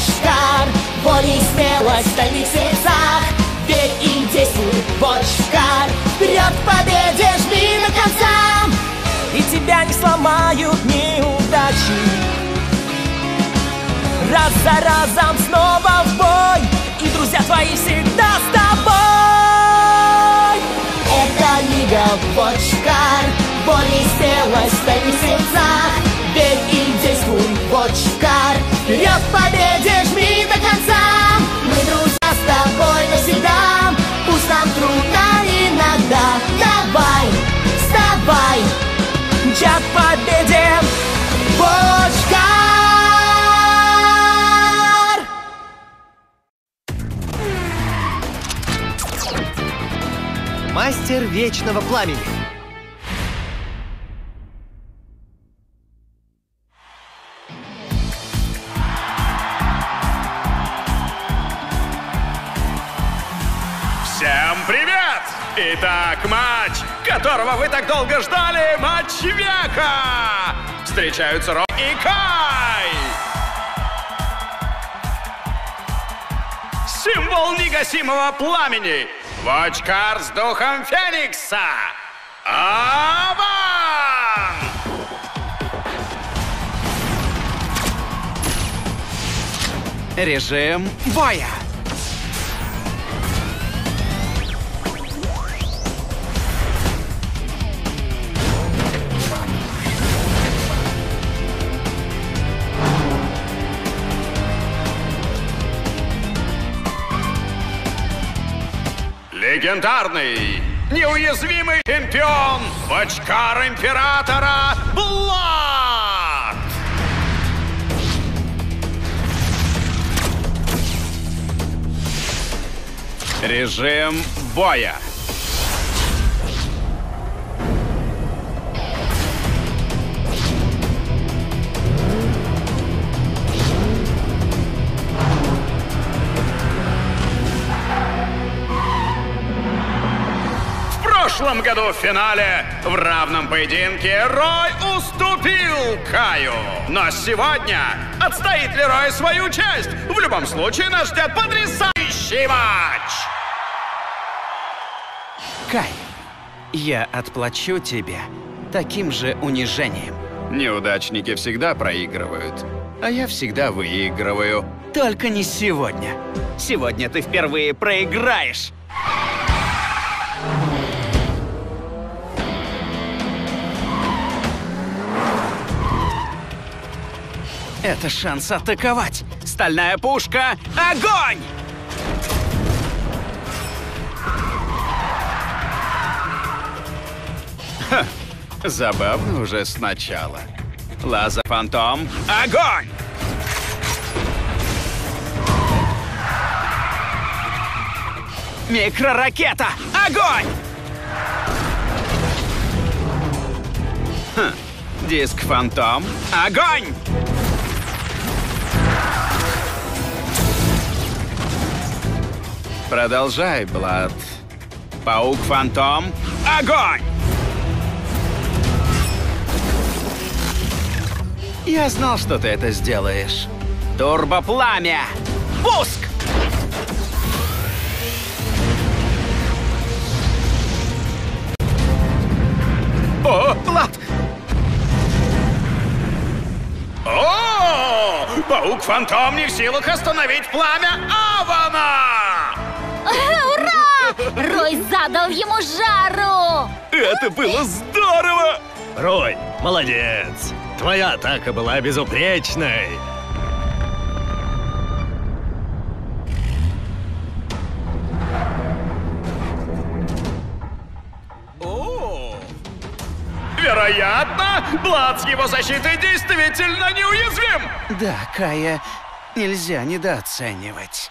Вочкар, воля и смелость в стальных сердцах Верь и действуй, Вочкар Вперед к победе, жми до конца И тебя не сломают неудачи Раз за разом снова в бой И друзья твои всегда с тобой Это Лига Вочкар Воля и смелость в стальных сердцах Мастер Вечного Пламени. Всем привет! Итак, матч, которого вы так долго ждали, матч века! Встречаются Рой и Кай! Символ негасимого пламени! Вочкар с духом Феникса! Аван! Режим боя. Легендарный, неуязвимый чемпион, Вочкар Императора Блад! Режим боя. Прошлом году в финале в равном поединке Рой уступил Каю. Но сегодня отстоит ли Рой свою часть? В любом случае нас ждет потрясающий матч! Кай, я отплачу тебе таким же унижением. Неудачники всегда проигрывают, а я всегда выигрываю. Только не сегодня. Сегодня ты впервые проиграешь. Это шанс атаковать. Стальная пушка. Огонь! Забавно уже сначала. Лаза Фантом. Огонь! Микроракета. Огонь! Хм. Диск Фантом. Огонь! Продолжай, Блад. Паук Фантом. Огонь! Я знал, что ты это сделаешь. Турбопламя! Пуск! О, Блад! О! Паук Фантом не в силах остановить пламя Авана! Ура! Рой задал ему жару! Это было здорово! Рой, молодец! Твоя атака была безупречной! О! Вероятно, Блад с его защитой действительно неуязвим! Да, Кая, нельзя недооценивать.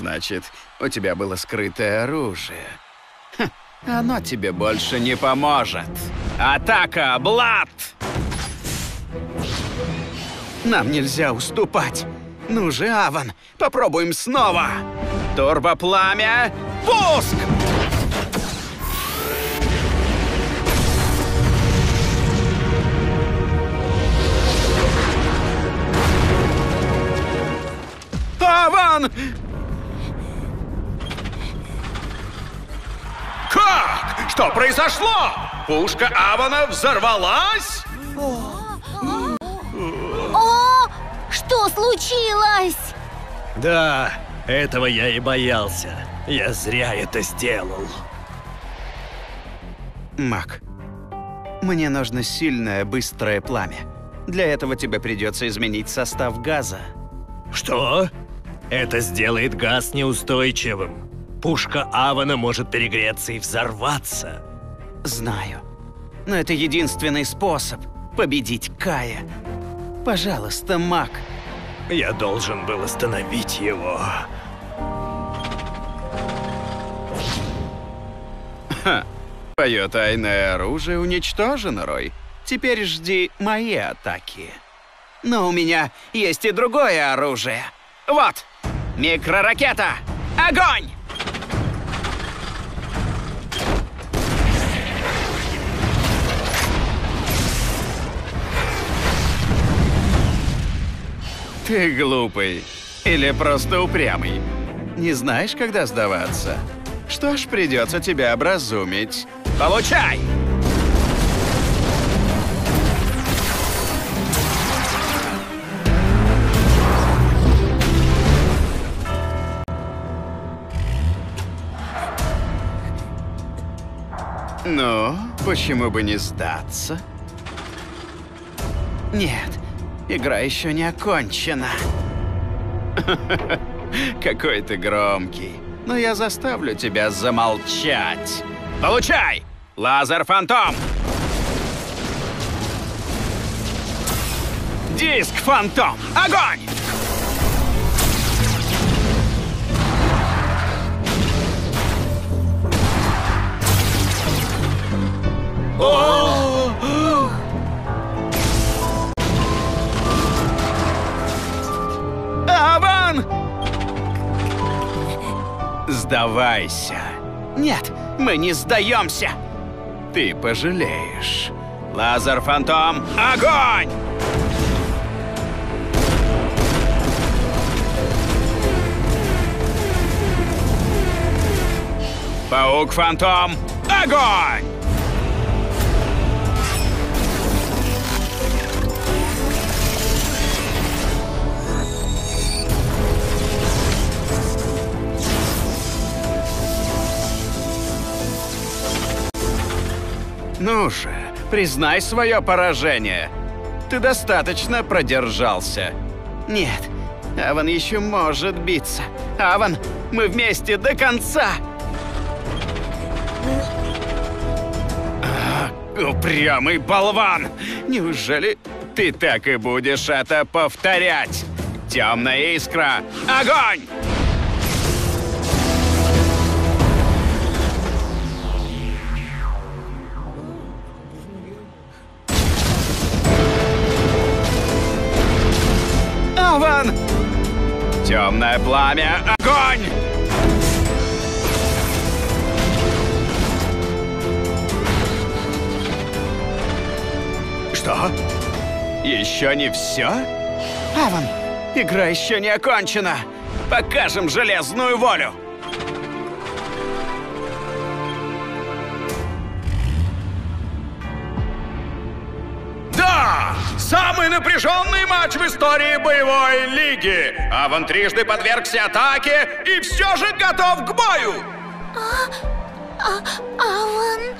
Значит, у тебя было скрытое оружие. Хм, оно тебе больше не поможет. Атака, Блад! Нам нельзя уступать. Ну же, Аван, попробуем снова. Турбопламя, пуск! Аван! Как? Что произошло? Пушка Авана взорвалась? О, что случилось? Да, этого я и боялся. Я зря это сделал. Мак, мне нужно сильное, быстрое пламя. Для этого тебе придется изменить состав газа. Что? Это сделает газ неустойчивым. Пушка Авана может перегреться и взорваться. Знаю. Но это единственный способ победить Кая. Пожалуйста, Мак. Я должен был остановить его. Твое тайное оружие уничтожено, Рой. Теперь жди мои атаки. Но у меня есть и другое оружие. Вот! Микроракета! Огонь! Ты глупый. Или просто упрямый. Не знаешь, когда сдаваться? Что ж, придется тебя образумить. Получай! Ну, почему бы не сдаться? Нет, игра еще не окончена. Какой ты громкий. Но я заставлю тебя замолчать. Получай! Лазер-фантом! Диск-фантом! Огонь! Аван! Сдавайся. Нет, мы не сдаемся. Ты пожалеешь. Лазер-фантом, огонь! Паук-фантом, огонь! Ну же, признай свое поражение. Ты достаточно продержался. Нет, Аван еще может биться. Аван, мы вместе до конца. А, Упрямый болван! Неужели ты так и будешь это повторять? Темная искра! Огонь! Темное пламя, огонь! Что? Еще не все? Аван, игра еще не окончена. Покажем железную волю. Да! Самый напряженный матч в истории боевой лиги! Аван трижды подвергся атаке и все же готов к бою! А, Аван,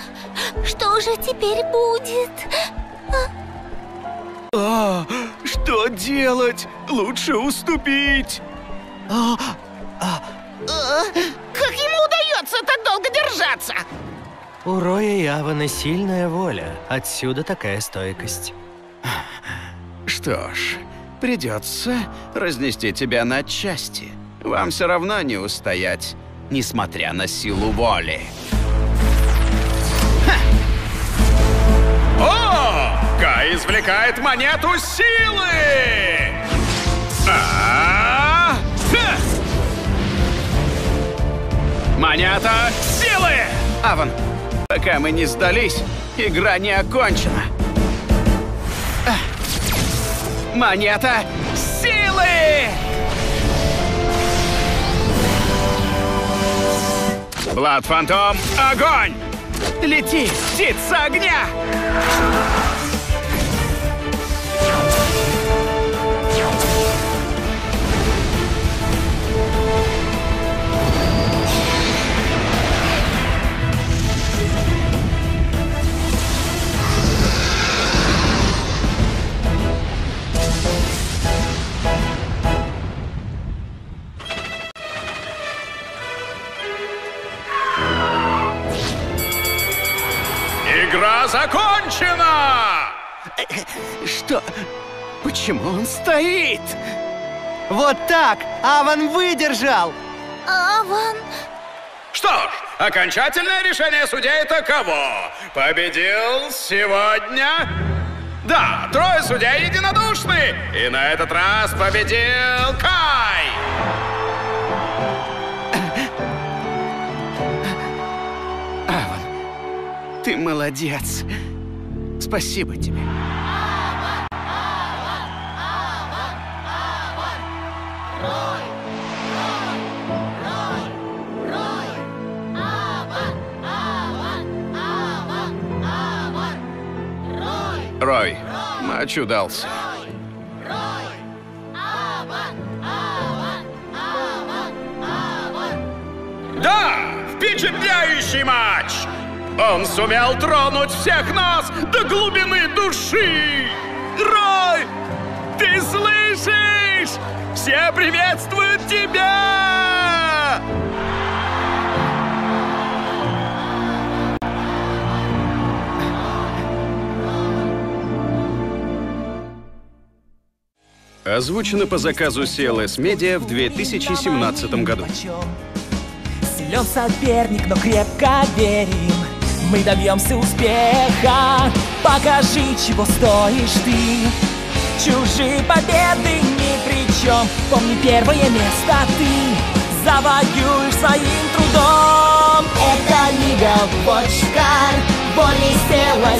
что же теперь будет? А, что делать? Лучше уступить. Как ему удается так долго держаться? У Роя и Авана сильная воля. Отсюда такая стойкость. Что ж, придется разнести тебя на части. Вам все равно не устоять, несмотря на силу воли. О! Кай извлекает монету силы! А, ха! Монета силы! Аван, пока мы не сдались, игра не окончена. Монета силы! Блад Фантом, огонь! Лети, птица огня! Закончена! Что? Почему он стоит? Вот так! Аван выдержал! Аван... Что ж, окончательное решение судей таково. Победил сегодня... Да, трое судей единодушны. И на этот раз победил Кай. Аван, ты молодец. Спасибо тебе. Рой, матч удался. Да, впечатляющий матч. Он сумел тронуть всех нас до глубины души. Рой, ты слышишь? Все приветствуют тебя! Озвучено по заказу CLS Media в 2017 году. Силен соперник, но крепко верим Мы добьемся успеха. Покажи, чего стоишь ты. Чужие победы ни при чем Помни, первое место ты. Завоюешь своим трудом. Это Лига Вотчкар Борис Селас, Теннис